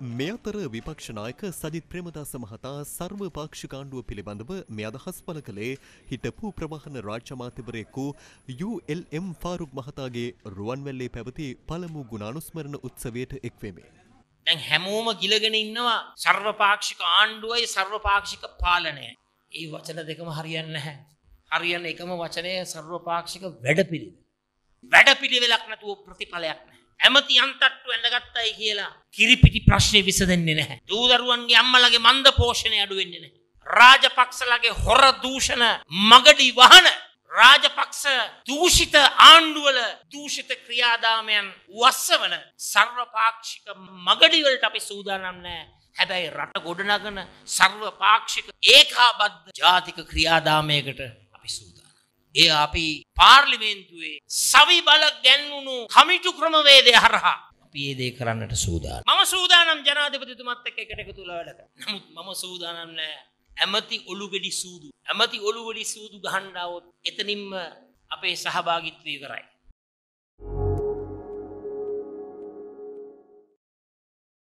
මේ අතර විපක්ෂ නායක සජිත් ප්‍රේමදාස මහතා සර්ව පාක්ෂික ආණ්ඩුව පිළිබඳව මේ අදහස් පළ කළේ හිටපු ප්‍රවාහන රාජ්‍ය අමාත්‍යවරයෙකු ULM ෆාරුක් මහතාගේ රුවන්වැල්ලේ පැවති පළමු ගුණානුස්මරණ උත්සවයට එක්වෙමේ. දැන් හැමෝම ගිලගෙන ඉන්නවා සර්වපාක්ෂික ආණ්ඩුවයි සර්වපාක්ෂික පාලනය. ඒ වචන දෙකම හරියන්නේ නැහැ. හරියන එකම වචනය සර්වපාක්ෂික වැඩපිළිවෙල. වැඩපිළිවෙලක් නැතුව ප්‍රතිඵලයක් නැහැ. ඇමති අන්තට්ටු ඇඳගත්තයි කියලා කිරිපිටි ප්‍රශ්නේ විසඳෙන්නේ නැහැ. දූදරුවන්ගේ අම්මලගේ මන්ද පෝෂණය අඩු වෙන්නේ නැහැ. රාජපක්ෂලගේ හොර දූෂණ මගඩි වහන රාජපක්ෂ දූෂිත ආණ්ඩුවල දූෂිත ක්‍රියාදාමයන් වස්සවන සර්වපාක්ෂික මගඩිවලට අපි සූදානම් නෑ. හැබැයි රට ගොඩනගන සර්වපාක්ෂික ඒකාබද්ධ ජාතික ක්‍රියාදාමයකට අපි සූදානම්. ඒ අපි පාර්ලිමේන්තුවේ සවි බල ගැන්වුණු කමිටු ක්‍රමවේදය හරහා අපි ඒ දේ කරන්නට සූදානම්. මම සූදානම් ජනාධිපතිතුමත් එක්ක එකට එකතු වෙලා වැඩ කරන්න. නමුත් මම සූදානම් නෑ ඇමති ඔළුගෙඩි සූදු ඇමති ඔළුවඩි සූදු ගහන්ඩාවොත් එතනින්ම අපේ සහභාගිත්වය කරයි.